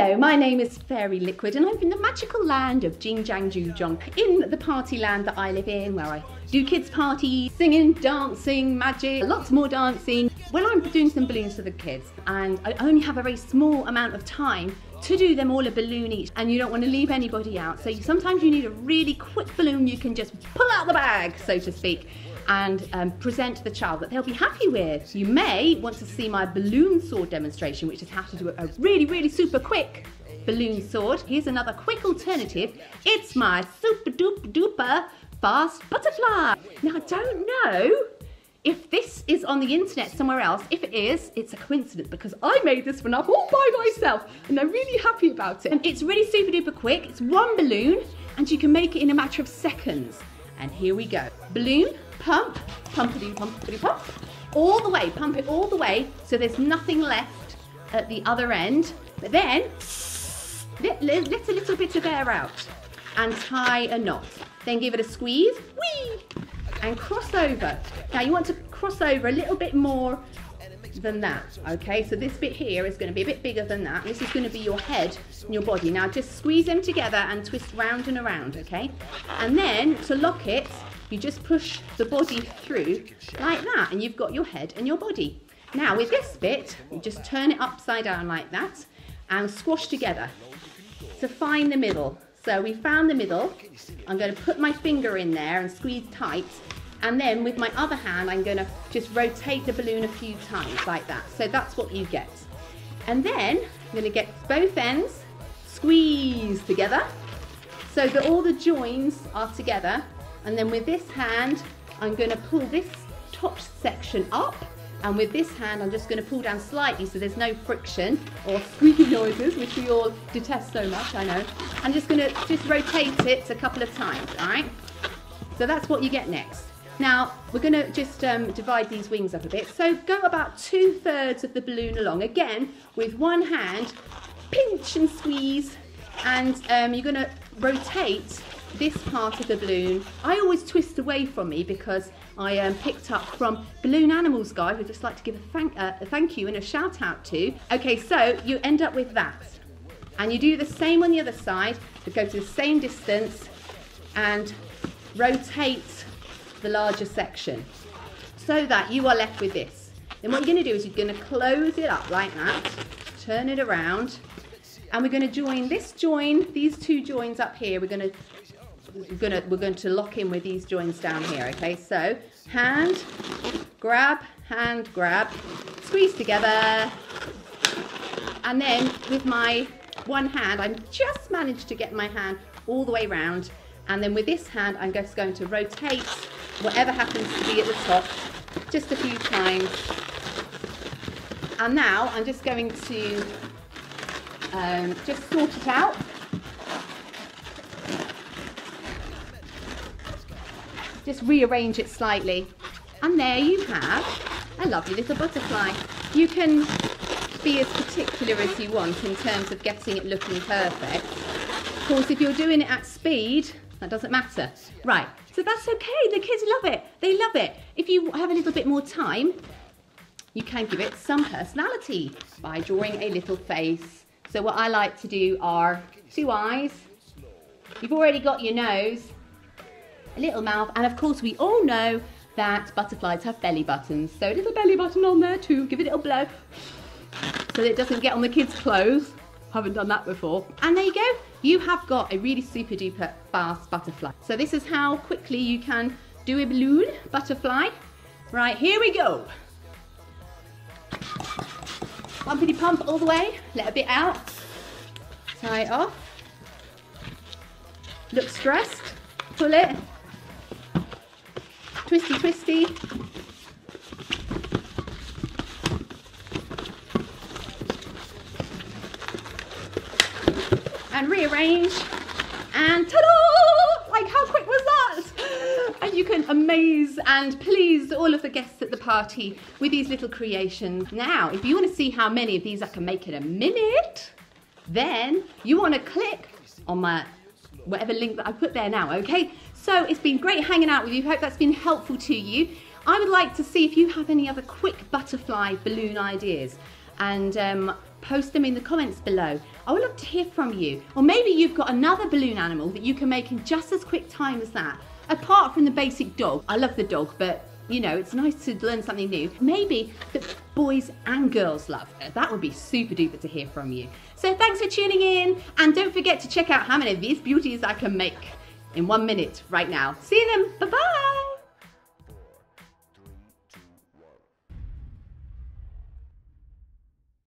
Hello, my name is Fairy Liquid and I'm in the magical land of JingJangJooJong, in the party land that I live in where I do kids parties, singing, dancing, magic, lots more dancing. When I'm doing some balloons for the kids and I only have a very small amount of time to do them all a balloon each and you don't want to leave anybody out. So sometimes you need a really quick balloon you can just pull out the bag, so to speak and um, present the child that they'll be happy with. You may want to see my balloon sword demonstration, which is how to do a really, really super quick balloon sword. Here's another quick alternative. It's my super duper duper fast butterfly. Now, I don't know if this is on the internet somewhere else. If it is, it's a coincidence because I made this one up all by myself and I'm really happy about it. And it's really super duper quick. It's one balloon and you can make it in a matter of seconds. And here we go. Balloon, pump, pumpity pumpity pump, all the way, pump it all the way so there's nothing left at the other end. But then, let, let, let a little bit of air out and tie a knot. Then give it a squeeze, whee, and cross over. Now you want to cross over a little bit more than that, okay? So this bit here is gonna be a bit bigger than that. This is gonna be your head and your body. Now just squeeze them together and twist round and around, okay? And then to lock it, you just push the body through like that and you've got your head and your body. Now with this bit, you just turn it upside down like that and squash together to find the middle. So we found the middle. I'm going to put my finger in there and squeeze tight. And then with my other hand, I'm going to just rotate the balloon a few times like that. So that's what you get. And then I'm going to get both ends squeezed together so that all the joins are together and then with this hand, I'm gonna pull this top section up and with this hand, I'm just gonna pull down slightly so there's no friction or squeaky noises, which we all detest so much, I know. I'm just gonna just rotate it a couple of times, all right? So that's what you get next. Now, we're gonna just um, divide these wings up a bit. So go about two thirds of the balloon along. Again, with one hand, pinch and squeeze, and um, you're gonna rotate this part of the balloon, I always twist away from me because I um, picked up from Balloon Animals Guy, who just like to give a thank, uh, a thank you and a shout out to. Okay, so you end up with that. And you do the same on the other side, to go to the same distance and rotate the larger section so that you are left with this. Then what you're going to do is you're going to close it up like that, turn it around, and we're going to join this join, these two joins up here, we're going to we're gonna we're going to lock in with these joints down here okay? So hand grab hand grab squeeze together. And then with my one hand I'm just managed to get my hand all the way around and then with this hand I'm just going to rotate whatever happens to be at the top just a few times. And now I'm just going to um, just sort it out just rearrange it slightly. And there you have a lovely little butterfly. You can be as particular as you want in terms of getting it looking perfect. Of course, if you're doing it at speed, that doesn't matter. Right, so that's okay. The kids love it. They love it. If you have a little bit more time, you can give it some personality by drawing a little face. So what I like to do are two eyes. You've already got your nose a little mouth, and of course we all know that butterflies have belly buttons. So a little belly button on there too, give it a little blow so that it doesn't get on the kids' clothes. Haven't done that before. And there you go, you have got a really super duper fast butterfly. So this is how quickly you can do a balloon butterfly. Right, here we go. Pumpity pump all the way, let a bit out, tie it off. Look stressed, pull it, twisty, twisty. And rearrange. And ta-da! Like how quick was that? And you can amaze and please all of the guests at the party with these little creations. Now, if you want to see how many of these I can make in a minute, then you want to click on my whatever link that I put there now, okay? So it's been great hanging out with you. Hope that's been helpful to you. I would like to see if you have any other quick butterfly balloon ideas. And um, post them in the comments below. I would love to hear from you. Or maybe you've got another balloon animal that you can make in just as quick time as that. Apart from the basic dog, I love the dog, but you know, it's nice to learn something new. Maybe that boys and girls love her. That would be super duper to hear from you. So thanks for tuning in, and don't forget to check out how many of these beauties I can make in one minute right now. See you then. Bye bye.